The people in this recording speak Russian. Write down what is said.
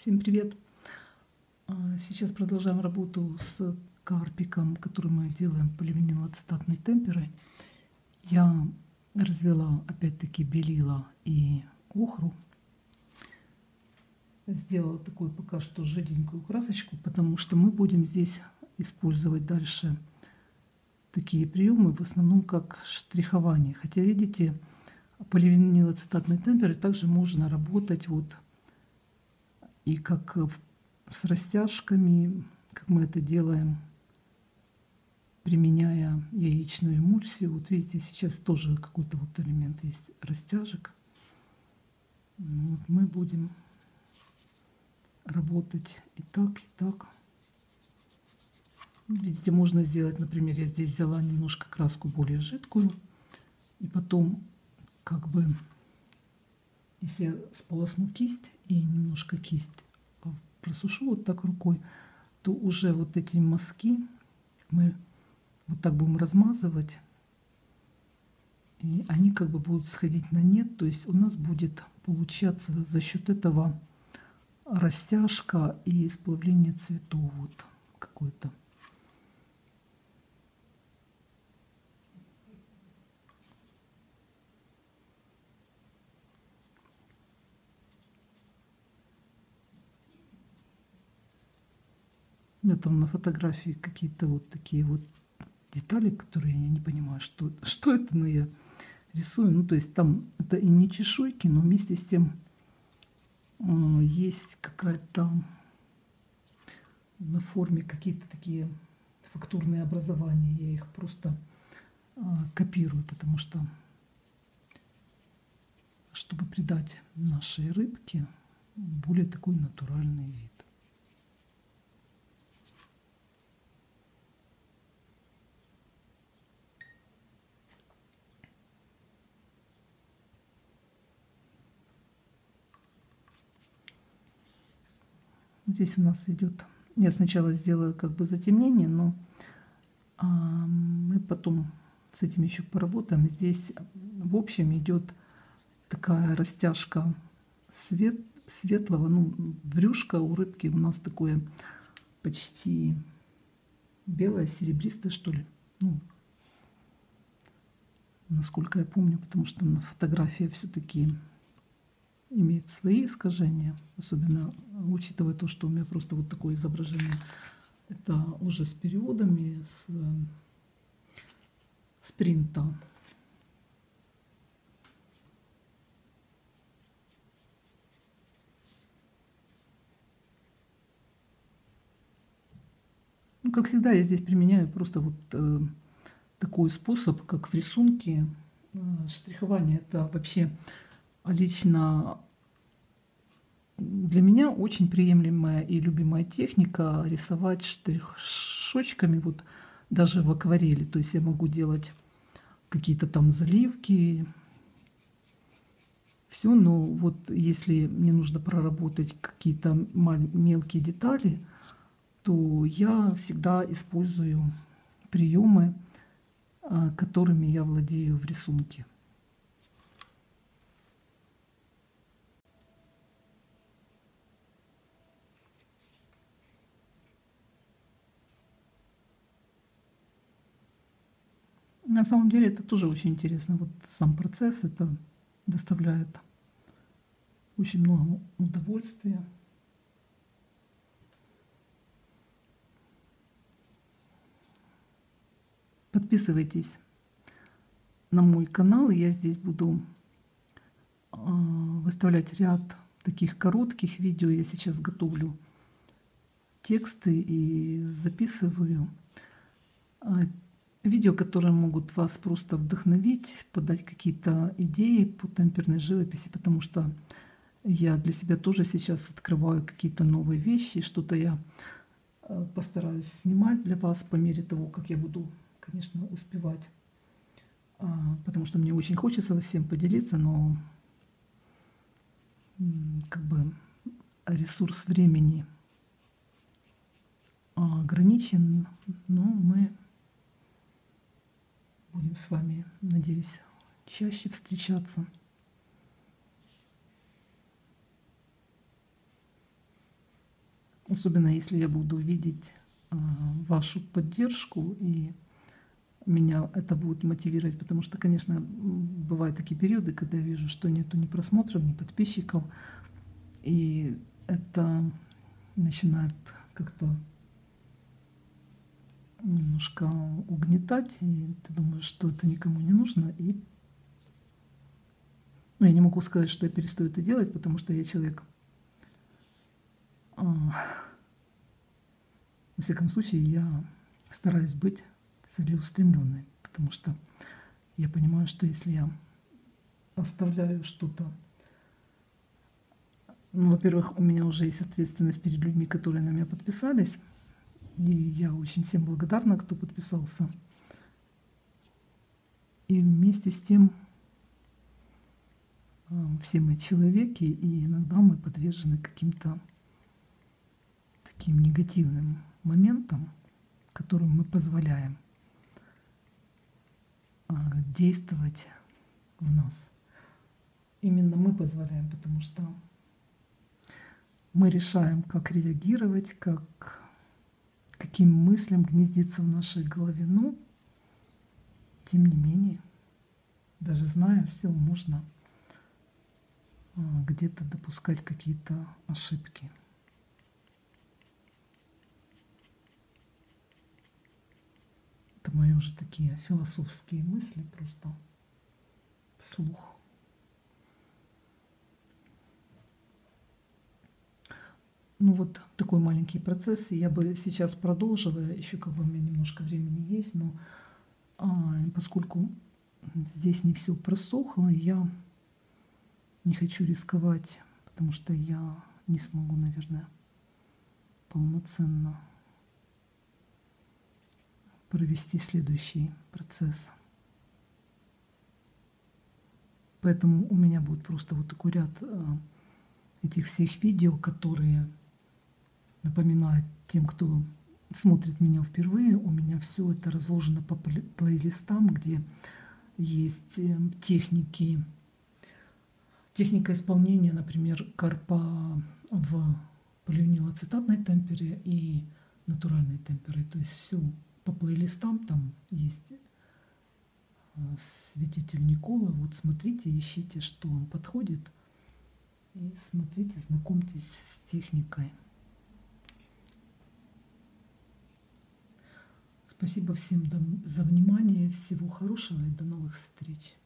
Всем привет! А, сейчас продолжаем работу с карпиком, который мы делаем поливинилоцитатной темперой. Я развела опять-таки белила и охру. Сделала такую пока что жиденькую красочку, потому что мы будем здесь использовать дальше такие приемы, в основном как штрихование. Хотя, видите, поливинилоцитатной темперой также можно работать вот и как с растяжками, как мы это делаем, применяя яичную эмульсию. Вот видите, сейчас тоже какой-то вот элемент есть растяжек. Ну вот мы будем работать и так, и так. Видите, можно сделать, например, я здесь взяла немножко краску более жидкую, и потом как бы если сполосну кисть и немножко кисть просушу вот так рукой, то уже вот эти мазки мы вот так будем размазывать. И они как бы будут сходить на нет. То есть у нас будет получаться за счет этого растяжка и сплавление цветов вот какой-то. Меня там на фотографии какие-то вот такие вот детали, которые я не понимаю, что, что это, но я рисую. Ну, то есть там это и не чешуйки, но вместе с тем э, есть какая-то на форме какие-то такие фактурные образования. Я их просто э, копирую, потому что чтобы придать нашей рыбке более такой натуральный вид. Здесь у нас идет, я сначала сделаю как бы затемнение, но а, мы потом с этим еще поработаем. Здесь в общем идет такая растяжка свет, светлого, ну, брюшко у рыбки у нас такое почти белое, серебристое, что ли. Ну, насколько я помню, потому что на фотографии все-таки имеет свои искажения, особенно учитывая то, что у меня просто вот такое изображение. Это уже с переводами, с, с принта. Ну, как всегда, я здесь применяю просто вот э, такой способ, как в рисунке. Э, штрихование это вообще лично для меня очень приемлемая и любимая техника рисовать штришочками, вот даже в акварели. То есть я могу делать какие-то там заливки, все, но вот если мне нужно проработать какие-то мелкие детали, то я всегда использую приемы, а, которыми я владею в рисунке. На самом деле это тоже очень интересно. Вот сам процесс это доставляет очень много удовольствия. Подписывайтесь на мой канал. Я здесь буду а, выставлять ряд таких коротких видео. Я сейчас готовлю тексты и записываю а, Видео, которые могут вас просто вдохновить, подать какие-то идеи по темперной живописи, потому что я для себя тоже сейчас открываю какие-то новые вещи, что-то я э, постараюсь снимать для вас по мере того, как я буду, конечно, успевать. А, потому что мне очень хочется всем поделиться, но как бы ресурс времени ограничен, но мы Будем с вами, надеюсь, чаще встречаться. Особенно если я буду видеть а, вашу поддержку и меня это будет мотивировать, потому что, конечно, бывают такие периоды, когда я вижу, что нету ни просмотров, ни подписчиков, и это начинает как-то немножко угнетать, и ты думаешь, что это никому не нужно, и ну, я не могу сказать, что я перестаю это делать, потому что я человек, а, во всяком случае, я стараюсь быть целеустремленной, потому что я понимаю, что если я оставляю что-то, ну, во-первых, у меня уже есть ответственность перед людьми, которые на меня подписались, и я очень всем благодарна, кто подписался. И вместе с тем а, все мы человеки, и иногда мы подвержены каким-то таким негативным моментам, которым мы позволяем – а, действовать в нас. Именно мы позволяем, потому что мы решаем, как реагировать, как, каким мыслям гнездиться в нашей голове. Но, тем не менее, даже зная все, можно а, где-то допускать какие-то ошибки. Это мои уже такие философские мысли, просто вслух. Ну вот такой маленький процесс. Я бы сейчас продолжила, еще как бы у меня немножко времени есть, но а, поскольку здесь не все просохло, я не хочу рисковать, потому что я не смогу, наверное, полноценно провести следующий процесс. Поэтому у меня будет просто вот такой ряд э, этих всех видео, которые напоминают тем, кто смотрит меня впервые. У меня все это разложено по плейлистам, где есть э, техники, техника исполнения, например, карпа в полиvinилоцетатной темпере и натуральной темпере. То есть все по плейлистам там есть э, святитель Никола. Вот смотрите, ищите, что вам подходит. И смотрите, знакомьтесь с техникой. Спасибо всем за внимание, всего хорошего и до новых встреч.